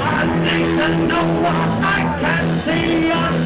I think that know. one I can see